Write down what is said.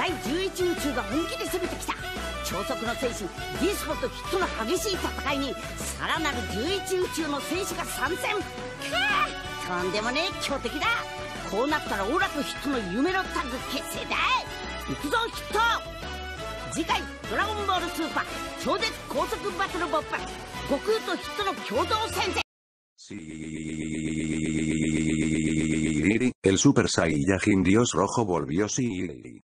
第11宇宙が本気で攻めてきた。超速の戦士ディスコとヒットの激しい戦いにさらなる11宇宙の戦士が参戦。とんでもねえ強敵だ。こうなったらオラとヒットの夢のタッグ結成だ行くぞヒット。次回「ドラゴンボールスーパー超絶高速バトル勃発悟空とヒットの共同戦線。El Super Saiyajin Dios Rojo volvió sí.